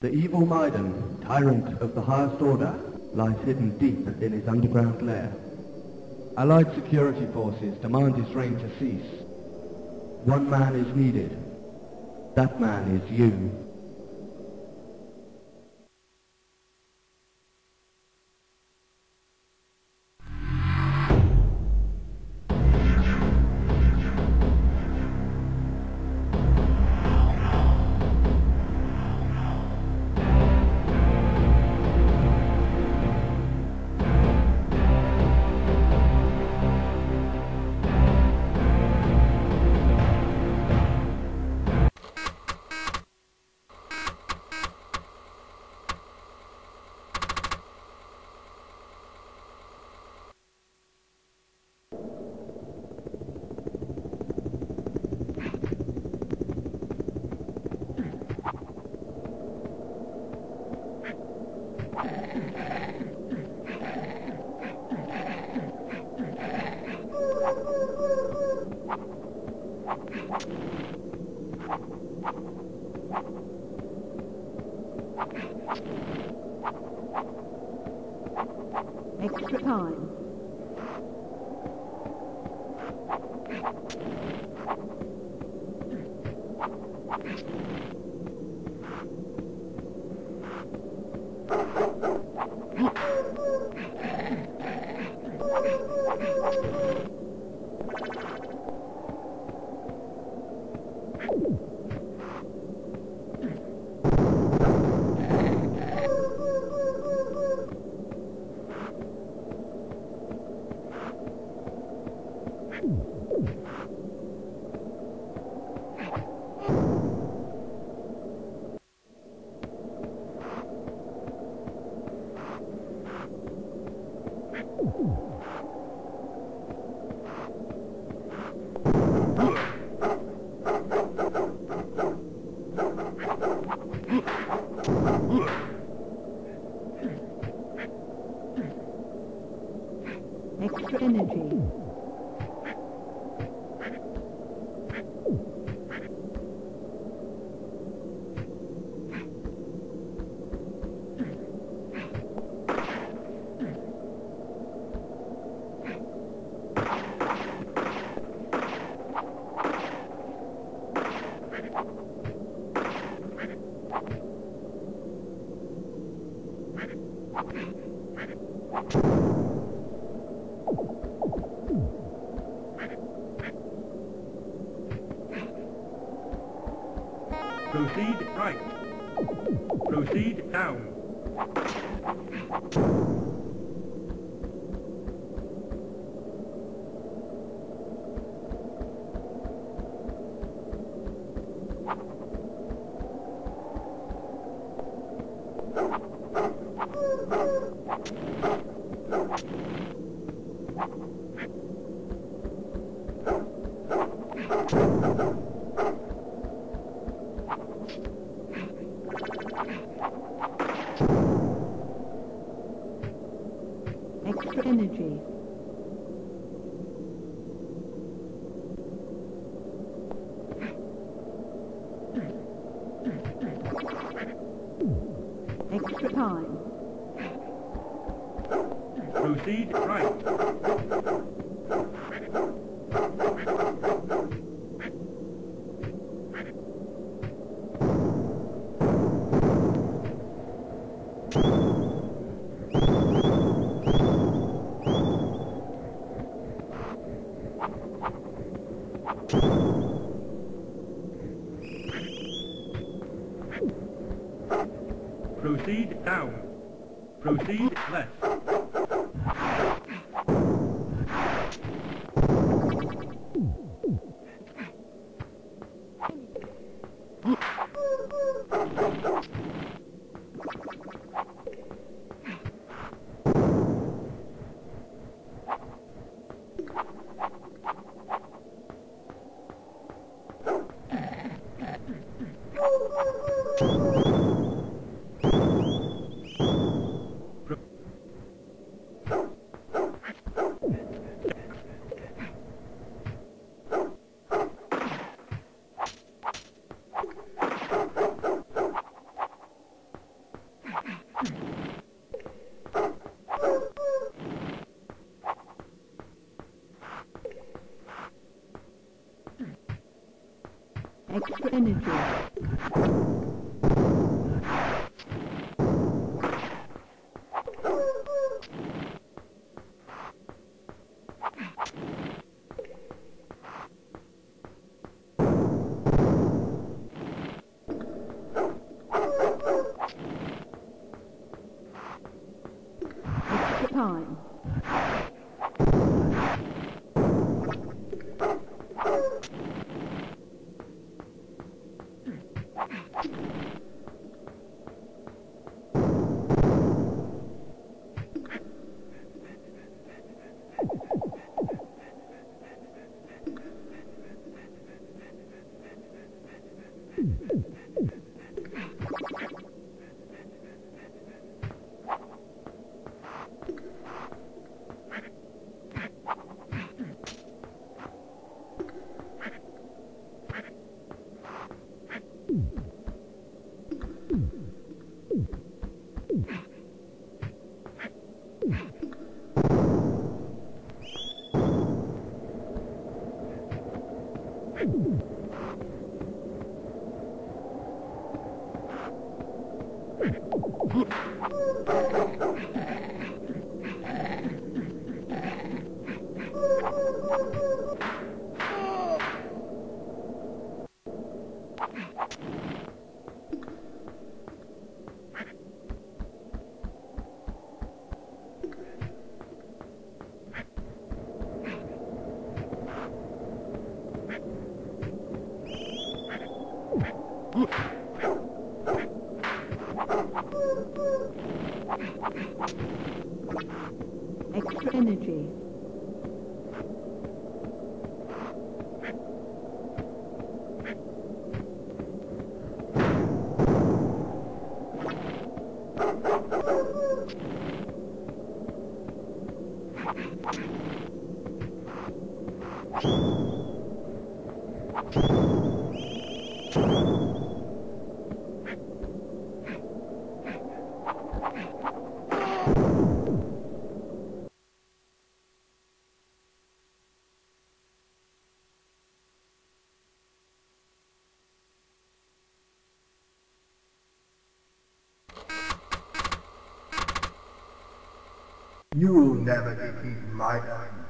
The evil Maiden, tyrant of the highest order, lies hidden deep in his underground lair. Allied security forces demand his reign to cease. One man is needed. That man is you. Extra time. Energy. Proceed right. Proceed down. Extra energy. Extra time. Proceed right. Proceed down. Proceed left. Extra energy. Time. you Energy. You will never defeat my kind.